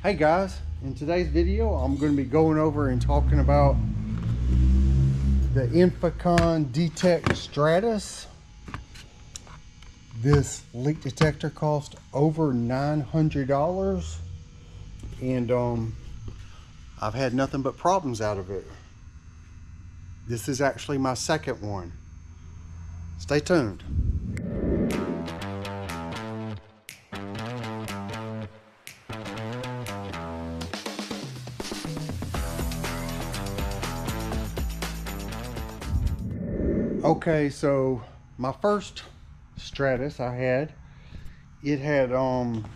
Hey guys, in today's video I'm going to be going over and talking about the Inficon D-TEK Stratus. This leak detector cost over $900 and um, I've had nothing but problems out of it. This is actually my second one. Stay tuned. Okay, so my first Stratus I had, it had um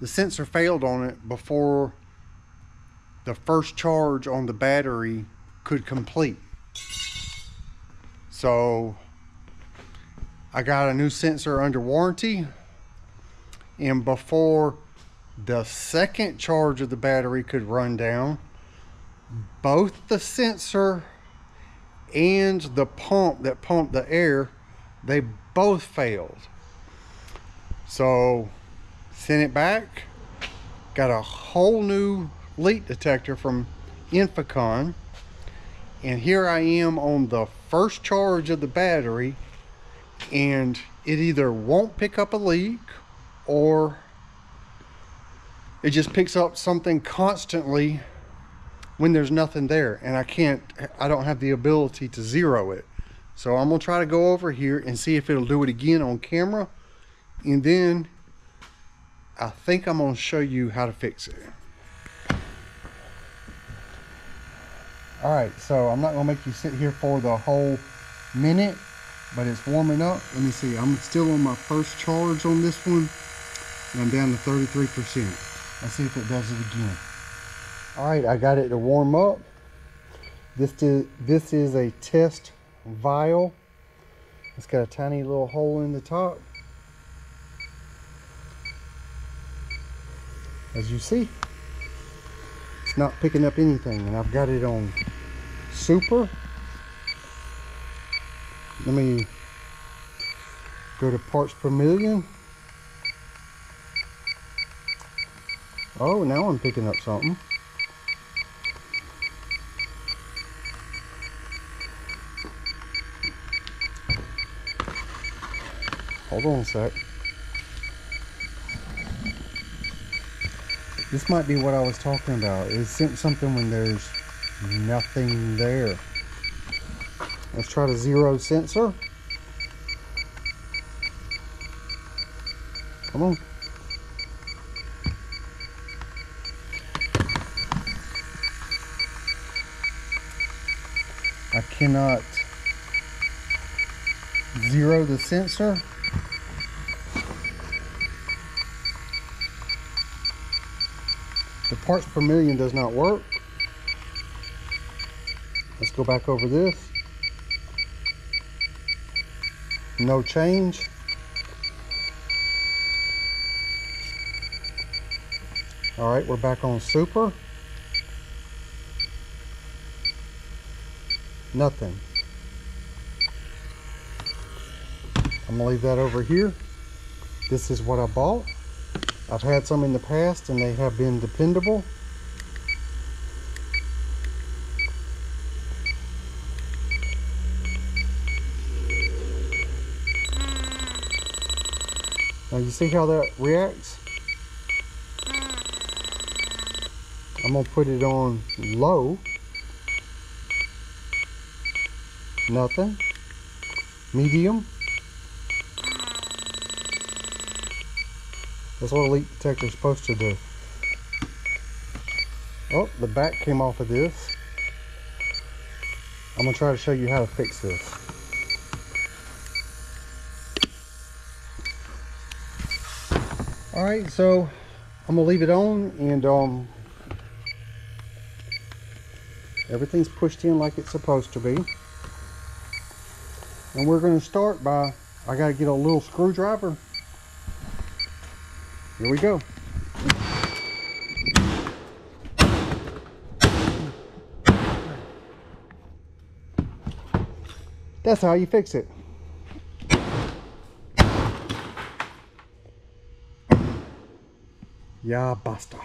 the sensor failed on it before the first charge on the battery could complete. So I got a new sensor under warranty and before the second charge of the battery could run down, both the sensor and the pump that pumped the air, they both failed. So sent it back, got a whole new leak detector from Inficon. And here I am on the first charge of the battery and it either won't pick up a leak or it just picks up something constantly when there's nothing there and I can't I don't have the ability to zero it. So I'm gonna try to go over here and see if it'll do it again on camera and then I think I'm gonna show you how to fix it. All right so I'm not gonna make you sit here for the whole minute but it's warming up. Let me see I'm still on my first charge on this one and I'm down to 33 percent. Let's see if it does it again all right i got it to warm up. This is this is a test vial. It's got a tiny little hole in the top. As you see it's not picking up anything and i've got it on super. Let me go to parts per million. Oh now i'm picking up something Hold on a sec. This might be what I was talking about. It sent something when there's nothing there. Let's try the zero sensor. Come on. I cannot zero the sensor. The parts per million does not work. Let's go back over this. No change. All right, we're back on super. Nothing. I'm gonna leave that over here. This is what I bought. I've had some in the past and they have been dependable. Now you see how that reacts? I'm gonna put it on low. Nothing. Medium. That's what a leak detector is supposed to do. Oh, the back came off of this. I'm to try to show you how to fix this. Alright, so I'm to leave it on and um, everything's pushed in like it's supposed to be. And we're to start by, I got to get a little screwdriver here we go. That's how you fix it. Ya basta.